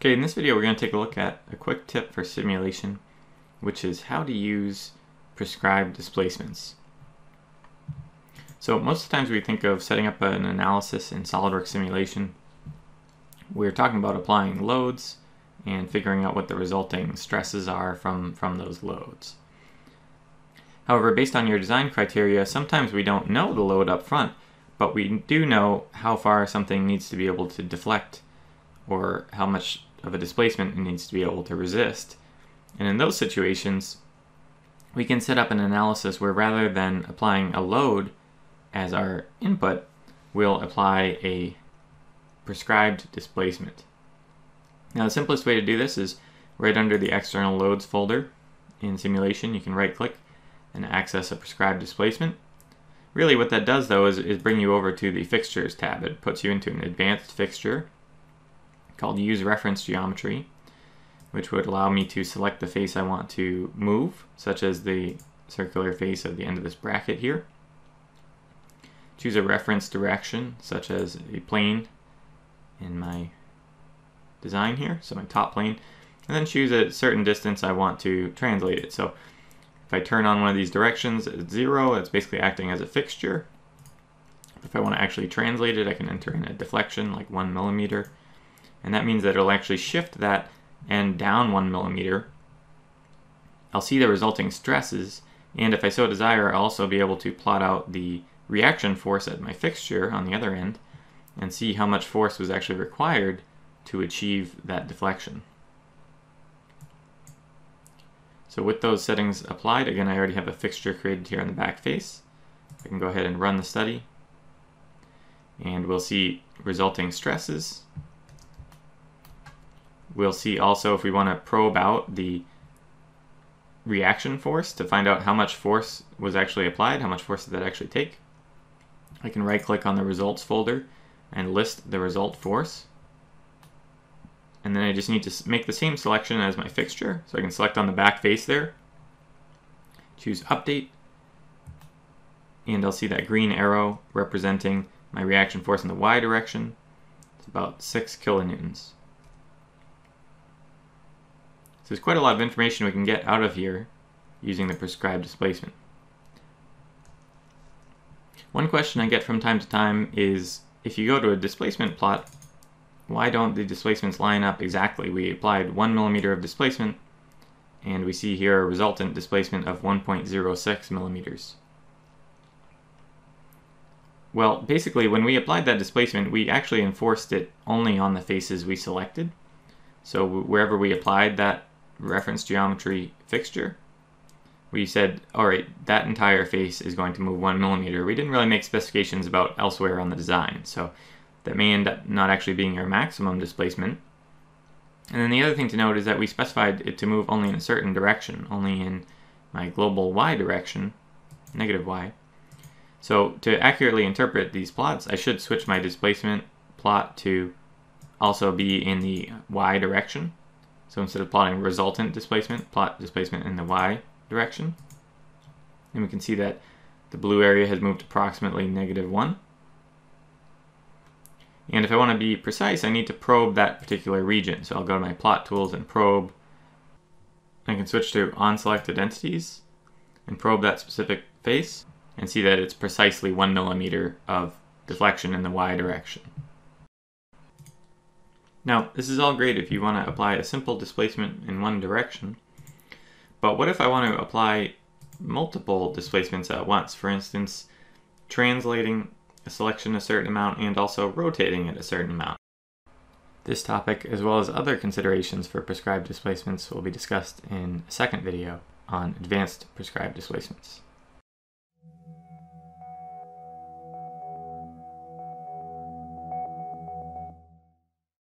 Okay, in this video we're going to take a look at a quick tip for simulation, which is how to use prescribed displacements. So most of the times we think of setting up an analysis in SOLIDWORKS simulation, we're talking about applying loads and figuring out what the resulting stresses are from, from those loads. However, based on your design criteria, sometimes we don't know the load up front, but we do know how far something needs to be able to deflect or how much of a displacement it needs to be able to resist. And in those situations, we can set up an analysis where rather than applying a load as our input, we'll apply a prescribed displacement. Now the simplest way to do this is right under the external loads folder in simulation, you can right click and access a prescribed displacement. Really what that does though is, is bring you over to the fixtures tab. It puts you into an advanced fixture called use reference geometry, which would allow me to select the face I want to move, such as the circular face at the end of this bracket here. Choose a reference direction, such as a plane in my design here, so my top plane, and then choose a certain distance I want to translate it. So if I turn on one of these directions at zero, it's basically acting as a fixture. If I want to actually translate it, I can enter in a deflection, like one millimeter, and that means that it'll actually shift that end down one millimeter. I'll see the resulting stresses, and if I so desire, I'll also be able to plot out the reaction force at my fixture on the other end and see how much force was actually required to achieve that deflection. So with those settings applied, again, I already have a fixture created here on the back face. I can go ahead and run the study, and we'll see resulting stresses We'll see also if we want to probe out the reaction force to find out how much force was actually applied, how much force did that actually take. I can right click on the results folder and list the result force. And then I just need to make the same selection as my fixture. So I can select on the back face there, choose update, and I'll see that green arrow representing my reaction force in the y direction. It's about 6 kilonewtons there's quite a lot of information we can get out of here using the prescribed displacement. One question I get from time to time is if you go to a displacement plot, why don't the displacements line up exactly? We applied one millimeter of displacement and we see here a resultant displacement of 1.06 millimeters. Well, basically when we applied that displacement, we actually enforced it only on the faces we selected. So wherever we applied that reference geometry fixture, we said, all right, that entire face is going to move one millimeter. We didn't really make specifications about elsewhere on the design, so that may end up not actually being your maximum displacement. And then the other thing to note is that we specified it to move only in a certain direction, only in my global y direction, negative y. So to accurately interpret these plots, I should switch my displacement plot to also be in the y direction. So instead of plotting resultant displacement, plot displacement in the y direction. And we can see that the blue area has moved approximately negative 1. And if I want to be precise, I need to probe that particular region. So I'll go to my plot tools and probe. I can switch to on selected entities and probe that specific face and see that it's precisely one millimeter of deflection in the y direction. Now, this is all great if you want to apply a simple displacement in one direction, but what if I want to apply multiple displacements at once? For instance, translating a selection a certain amount and also rotating it a certain amount. This topic, as well as other considerations for prescribed displacements, will be discussed in a second video on advanced prescribed displacements.